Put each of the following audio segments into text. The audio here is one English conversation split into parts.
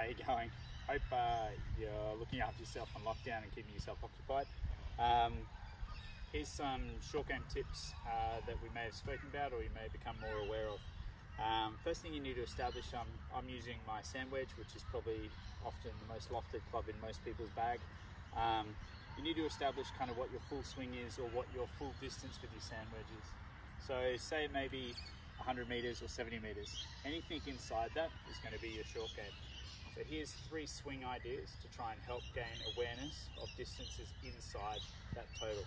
How you going? Hope uh, you're looking after yourself on lockdown and keeping yourself occupied. Um, here's some short game tips uh, that we may have spoken about or you may become more aware of. Um, first thing you need to establish, um, I'm using my sand wedge, which is probably often the most lofted club in most people's bag. Um, you need to establish kind of what your full swing is or what your full distance with your sand wedge is. So say maybe 100 meters or 70 meters. Anything inside that is going to be your short game. So here's three swing ideas to try and help gain awareness of distances inside that total.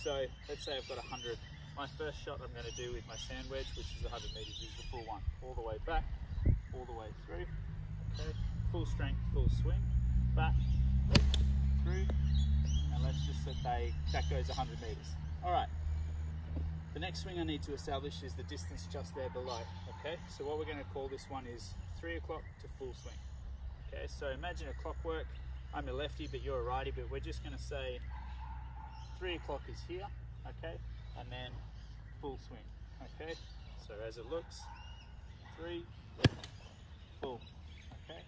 So let's say I've got 100. My first shot I'm going to do with my sand wedge, which is 100 meters, is the full one. All the way back, all the way through. Okay, full strength, full swing, back, through, and let's just say that goes 100 meters. All right. The next swing I need to establish is the distance just there below. Okay, so what we're going to call this one is three o'clock to full swing. Okay, so imagine a clockwork. I'm a lefty, but you're a righty, but we're just going to say three o'clock is here. Okay, and then full swing. Okay, so as it looks, three, full. Okay,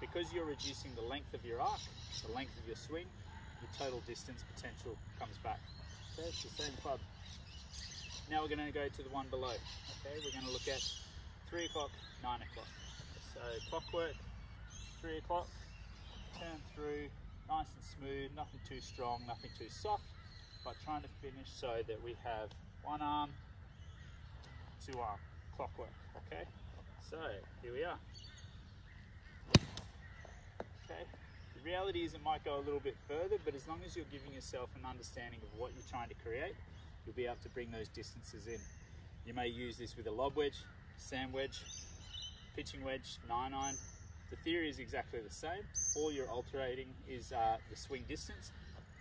because you're reducing the length of your arc, the length of your swing, your total distance potential comes back. Okay, it's the same club. Now we're going to go to the one below. Okay, we're going to look at three o'clock, nine o'clock. So clockwork, three o'clock, turn through, nice and smooth, nothing too strong, nothing too soft, but trying to finish so that we have one arm, two arm, clockwork, okay? So here we are. Okay, the reality is it might go a little bit further, but as long as you're giving yourself an understanding of what you're trying to create, you'll be able to bring those distances in. You may use this with a lob wedge, sand wedge, pitching wedge, 9-iron. The theory is exactly the same. All you're alterating is uh, the swing distance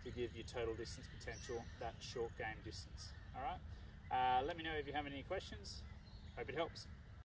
to give you total distance potential, that short game distance. All right. Uh, let me know if you have any questions. Hope it helps.